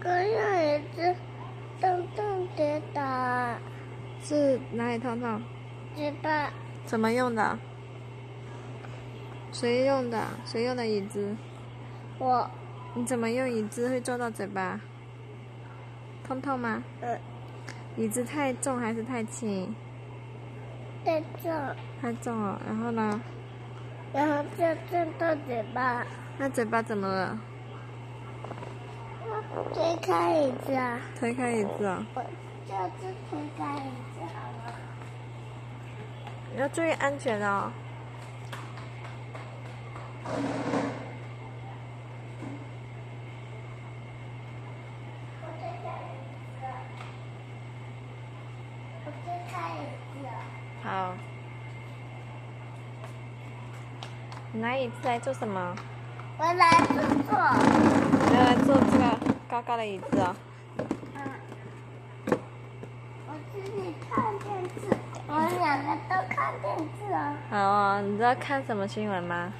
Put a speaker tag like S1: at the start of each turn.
S1: 刚有一只痛痛跌倒，
S2: 是哪里痛痛？
S1: 嘴巴
S2: 怎么用的？谁用的？谁用的椅子？
S1: 我
S2: 你怎么用椅子会撞到嘴巴？痛痛吗？
S1: 嗯
S2: 椅子太重还是太轻？
S1: 太重，
S2: 太重了。然后呢？
S1: 然后就震到嘴巴，
S2: 那嘴巴怎么了？
S1: 推开椅子啊，
S2: 推开椅子啊。
S1: 我就是推开椅子好了。
S2: 要注意安全哦。
S1: 我推开椅子，我推开椅子，
S2: 好。你拿椅子来做什么？
S1: 我来坐坐。
S2: 你要来坐这个高高的椅子啊。
S1: 嗯，我自己看电视，我们两个都看电视啊。
S2: 好哦，你知道看什么新闻吗？